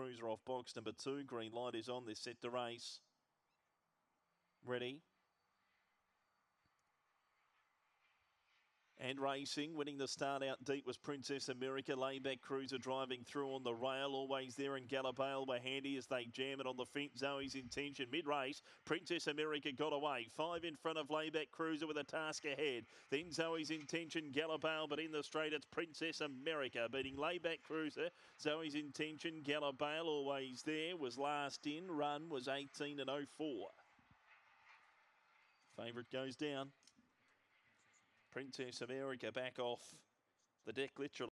Cruiser off box number two. Green light is on. They're set to race. Ready. And racing, winning the start out deep was Princess America. Layback Cruiser driving through on the rail, always there. And Gallopale were handy as they jam it on the fence. Zoe's intention mid race. Princess America got away. Five in front of Layback Cruiser with a task ahead. Then Zoe's intention, Gallopale, but in the straight it's Princess America beating Layback Cruiser. Zoe's intention, Gallopale always there, was last in. Run was 18 and 04. Favourite goes down. Princess America back off the deck literally.